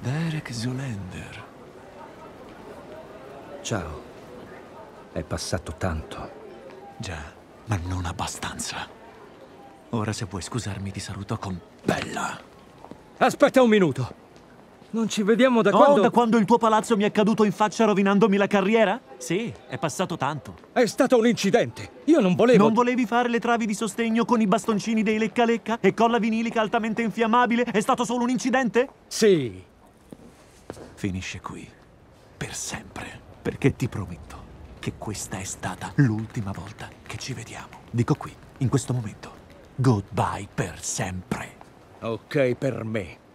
Derek Zulander. Ciao. È passato tanto. Già, ma non abbastanza. Ora se vuoi scusarmi ti saluto con Bella. Aspetta un minuto. Non ci vediamo da oh, quando... da quando il tuo palazzo mi è caduto in faccia rovinandomi la carriera? Sì, è passato tanto. È stato un incidente. Io non volevo... Non volevi fare le travi di sostegno con i bastoncini dei lecca-lecca e colla vinilica altamente infiammabile? È stato solo un incidente? Sì. Finisce qui. Per sempre. Perché ti prometto che questa è stata l'ultima volta che ci vediamo. Dico qui, in questo momento. Goodbye per sempre. Ok per me.